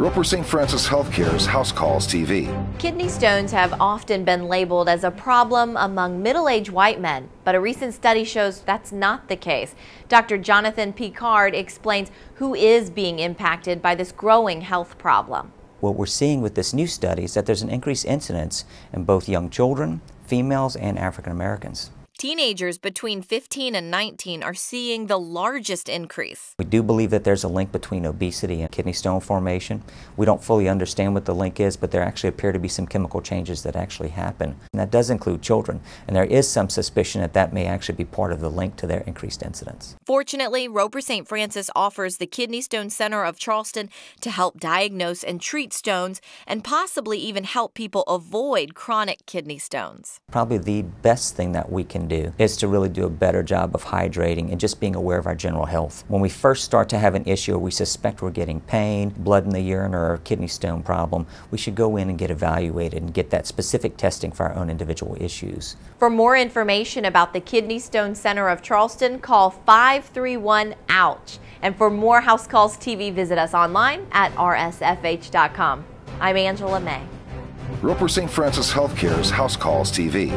Roper St. Francis Healthcare's House Calls TV. Kidney stones have often been labeled as a problem among middle aged white men, but a recent study shows that's not the case. Dr. Jonathan Picard explains who is being impacted by this growing health problem. What we're seeing with this new study is that there's an increased incidence in both young children, females, and African Americans. Teenagers between 15 and 19 are seeing the largest increase. We do believe that there's a link between obesity and kidney stone formation. We don't fully understand what the link is, but there actually appear to be some chemical changes that actually happen. And that does include children. And there is some suspicion that that may actually be part of the link to their increased incidence. Fortunately, Roper St. Francis offers the Kidney Stone Center of Charleston to help diagnose and treat stones and possibly even help people avoid chronic kidney stones. Probably the best thing that we can do is to really do a better job of hydrating and just being aware of our general health. When we first start to have an issue or we suspect we're getting pain, blood in the urine, or a kidney stone problem, we should go in and get evaluated and get that specific testing for our own individual issues. For more information about the Kidney Stone Center of Charleston, call 531 OUCH. And for more House Calls TV, visit us online at rsfh.com. I'm Angela May. Roper St. Francis Healthcare's House Calls TV.